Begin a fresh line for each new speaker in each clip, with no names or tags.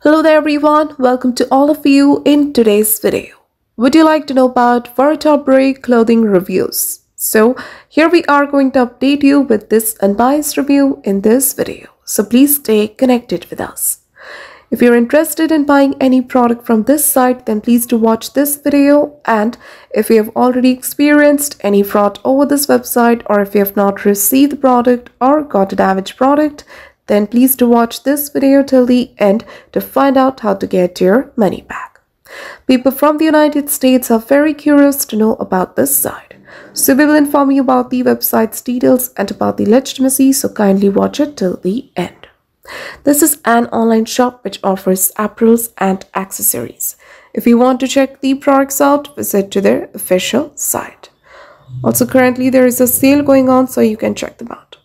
Hello there everyone, welcome to all of you in today's video. Would you like to know about Vertebrae clothing reviews? So here we are going to update you with this unbiased review in this video. So please stay connected with us. If you're interested in buying any product from this site, then please do watch this video. And if you have already experienced any fraud over this website, or if you have not received the product or got a damaged product, then please do watch this video till the end to find out how to get your money back. People from the United States are very curious to know about this site. So we will inform you about the website's details and about the legitimacy, so kindly watch it till the end. This is an online shop which offers apparels and accessories. If you want to check the products out, visit to their official site. Also currently there is a sale going on so you can check them out.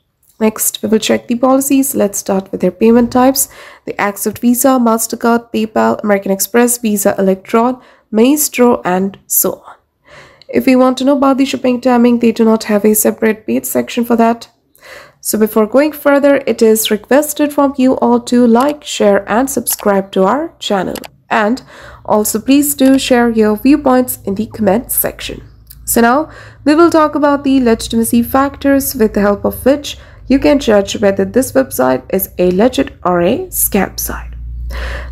Next, we will check the policies. Let's start with their payment types. They accept Visa, MasterCard, PayPal, American Express, Visa Electron, Maestro, and so on. If you want to know about the shipping timing, they do not have a separate page section for that. So before going further, it is requested from you all to like, share, and subscribe to our channel. And also please do share your viewpoints in the comment section. So now we will talk about the legitimacy factors with the help of which you can judge whether this website is a legit or a scam site.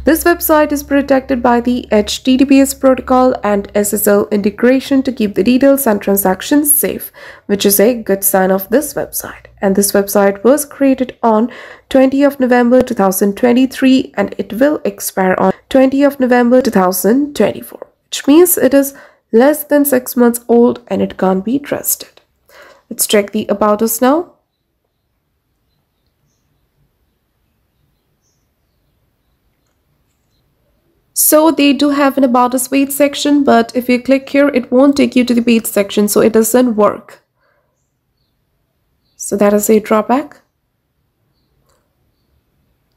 This website is protected by the HTTPS protocol and SSL integration to keep the details and transactions safe, which is a good sign of this website. And this website was created on 20 of November 2023 and it will expire on 20 of November 2024, which means it is less than 6 months old and it can't be trusted. Let's check the about us now. So they do have an about us page section, but if you click here, it won't take you to the page section, so it doesn't work. So that is a drawback.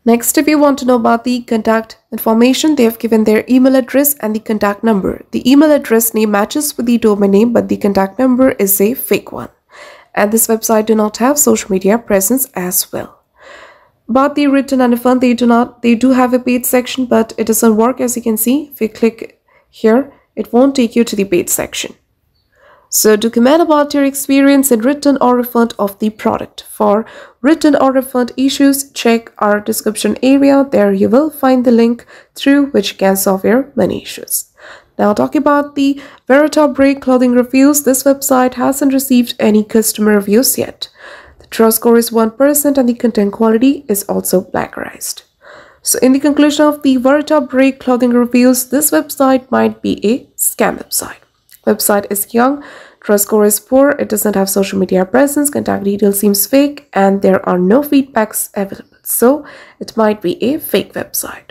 Next, if you want to know about the contact information, they have given their email address and the contact number. The email address name matches with the domain name, but the contact number is a fake one. And this website do not have social media presence as well. But the written and they do not, they do have a page section, but it doesn't work as you can see. If you click here, it won't take you to the page section. So to comment about your experience in written or refund of the product. For written or refund issues, check our description area. There you will find the link through which you can solve your money issues. Now talking about the Vertebrae clothing reviews, this website hasn't received any customer reviews yet. Trust score is 1% and the content quality is also blackerized. So in the conclusion of the Vertebrae clothing reviews, this website might be a scam website. Website is young, trust score is poor, it doesn't have social media presence, contact details seems fake, and there are no feedbacks available. So it might be a fake website.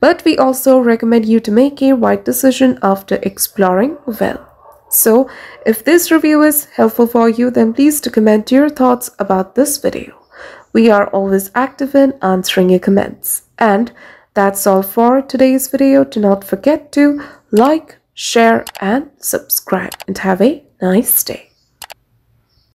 But we also recommend you to make a right decision after exploring well. So if this review is helpful for you, then please to comment your thoughts about this video. We are always active in answering your comments. And that's all for today's video. Do not forget to like, share and subscribe and have a nice day.